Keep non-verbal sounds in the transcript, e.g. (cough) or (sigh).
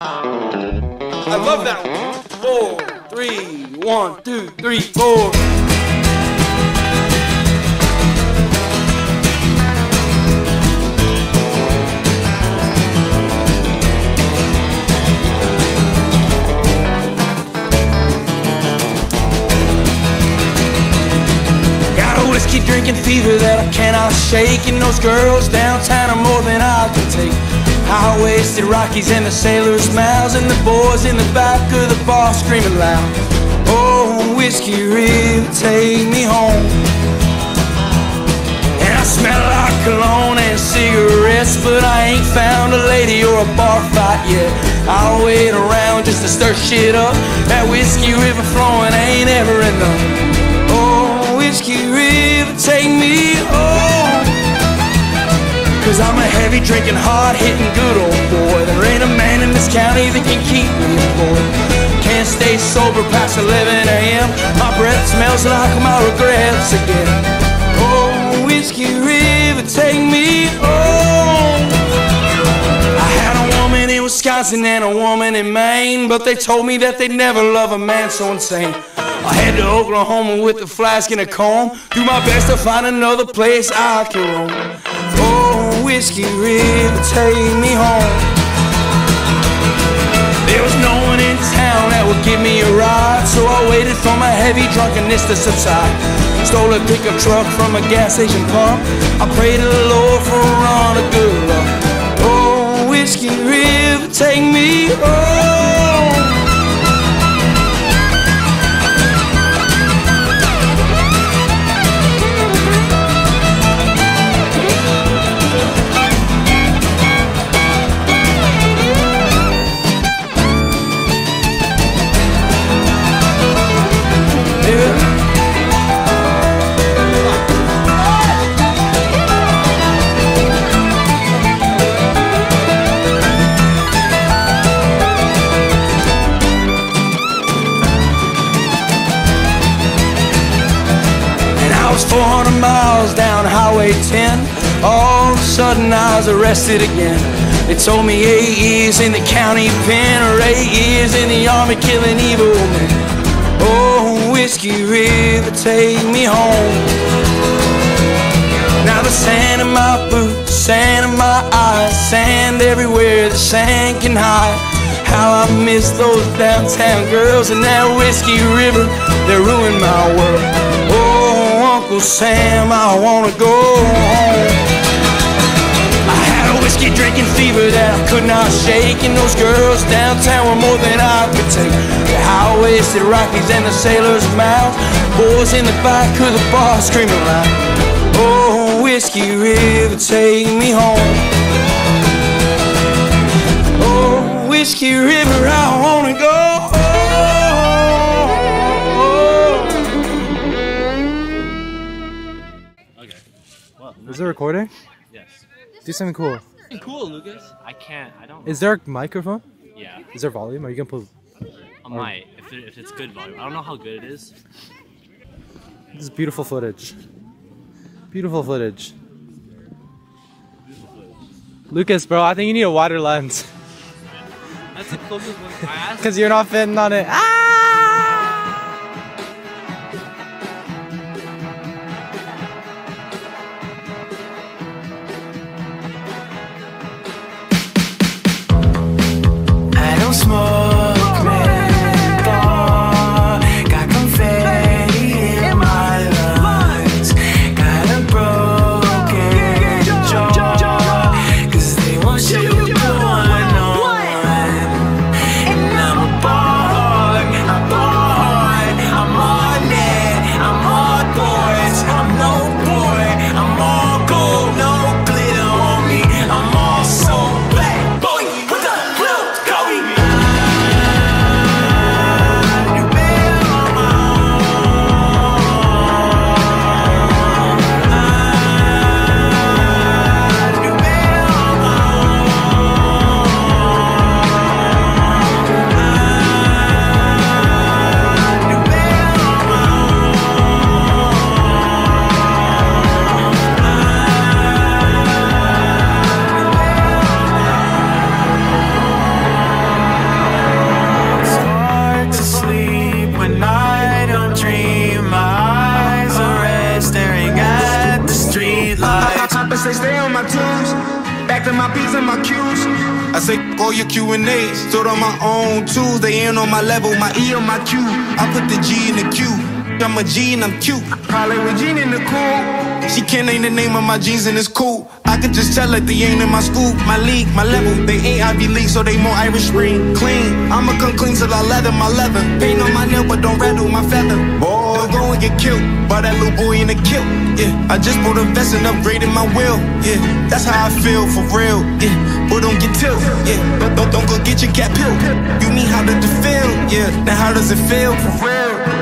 I love that one. Four, three, one, two, three, four. Whiskey drinking fever that I cannot shake, and those girls downtown are more than I can take. High-waisted Rockies and the sailors' mouths, and the boys in the back of the bar screaming loud. Oh, whiskey river, take me home. And I smell like cologne and cigarettes, but I ain't found a lady or a bar fight yet. I'll wait around just to stir shit up. That whiskey river flowing ain't ever enough. Oh, whiskey river, take me home. Cause I'm a heavy drinking, hard hitting good old boy. There ain't a man in this county that can keep me employed. Can't stay sober past 11 a.m. My breath smells like my regrets again. Oh, whiskey river, take me home. I had a woman in Wisconsin and a woman in Maine, but they told me that they'd never love a man so insane. I head to Oklahoma with a flask and a comb, do my best to find another place I can roam. Oh, whiskey river, take me home. There was no one in town that would give me a ride, so I waited for my heavy drunkenness to subside. Stole a pickup truck from a gas station pump. I prayed to the Lord for a run of good luck. Oh, whiskey river, take me home. Was 400 miles down Highway 10. All of a sudden I was arrested again. They told me eight years in the county pen or eight years in the army killing evil men. Oh, whiskey river, take me home. Now the sand in my boots, sand in my eyes, sand everywhere the sand can hide. How I miss those downtown girls and that whiskey river, they ruined my world. Oh, Uncle Sam, I wanna go home. I had a whiskey drinking fever that I could not shake, and those girls downtown were more than I could take. The high-waisted Rockies and the sailors' mouth, boys in the back of the bar screaming loud. Oh, whiskey river, take me home. Oh, whiskey river, I wanna go Do something cool. Cool, Lucas. I can't. I don't. Is there a microphone? yeah. Is there volume? Are you gonna put? I might if, it, if it's good volume. I don't know how good it is. This is beautiful footage. Beautiful footage. Lucas, bro, I think you need a wider lens That's the closest one. I asked. (laughs) because you're not fitting on it. Ah! Say stay on my toes. Back to my P's and my Q's. I say all your Q and A's. Stood on my own tools. They ain't on my level. My E on my Q. I put the G in the Q. I'm a G and I'm cute. Probably with Gene in the cool. She can't name the name of my jeans and it's cool. I could just tell that they ain't in my school, my league, my level. They ain't Ivy League, so they more Irish green. Clean, I'ma come clean till I leather my leather. Paint on my nail, but don't rattle my feather. Boy, don't go and get killed by that little boy in the kilt. Yeah, I just bought a vest and upgraded my wheel. Yeah, that's how I feel for real. Yeah, but don't get tilt. Yeah, don't, don't, don't go get your cat pill. You mean how it feel? Yeah, now how does it feel for real?